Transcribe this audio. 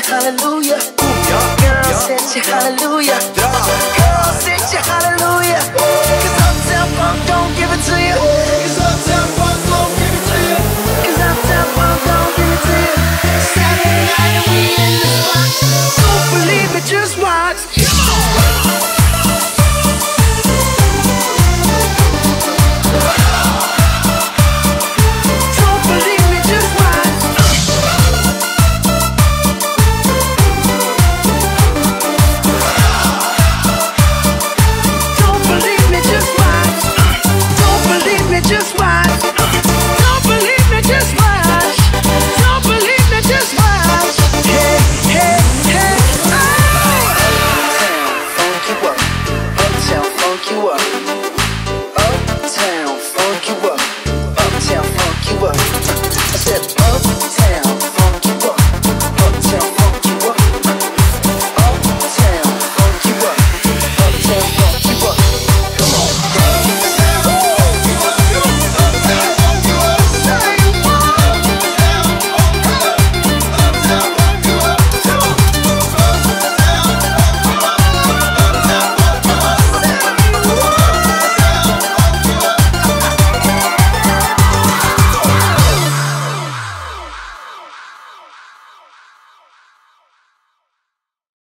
hallelujah. Ooh, girl you hallelujah. just